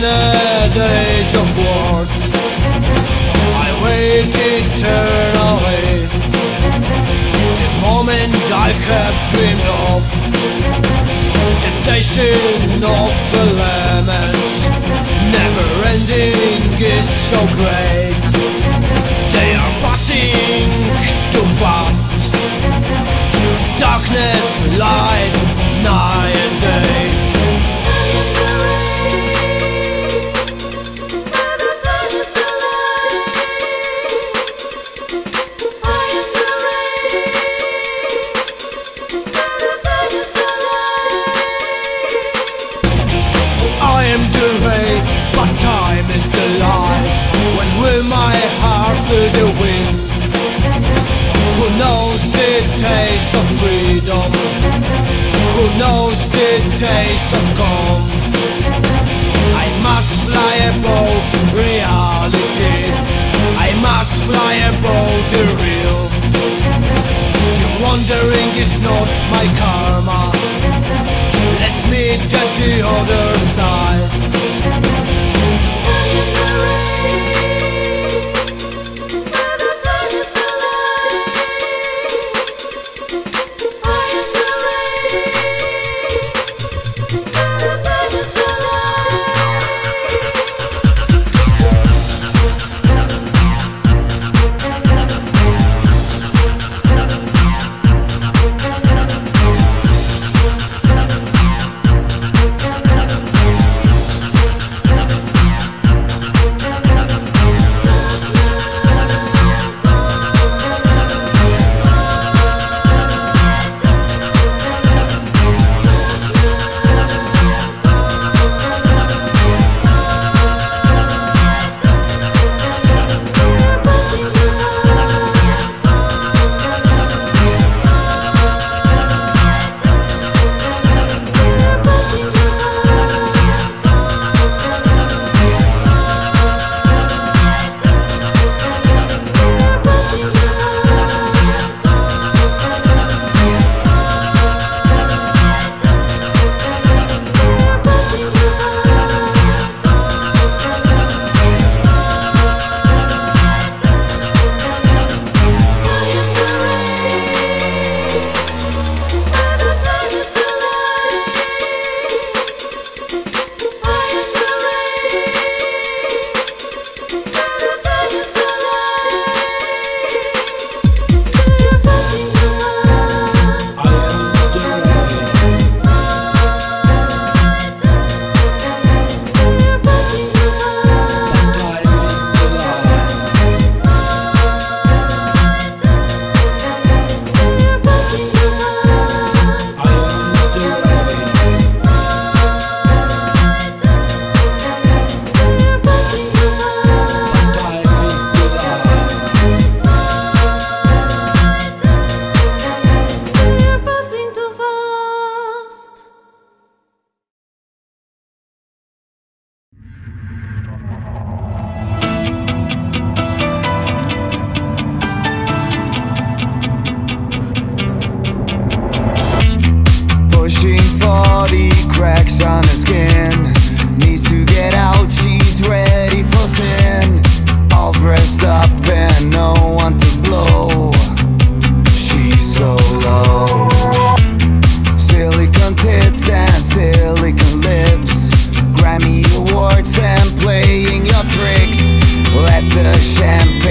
not my holy I swing at the age of words I wait eternally The moment I have dreamed of Temptation of elements Never ending is so great. They are passing too fast. Darkness, light, night feel the wind? Who knows the taste of freedom? Who knows the taste of calm? I must fly above reality I must fly above the real The wandering is not my karma Let's meet at the other side the champagne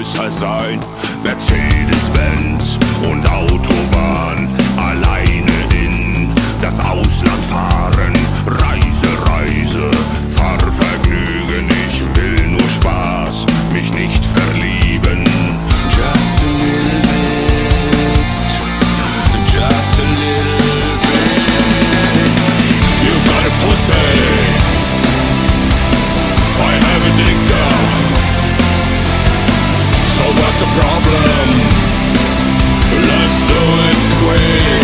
größer sein. Mercedes-Benz und Autobahn alleine in das Ausland fahren. a problem. Let's do it quick.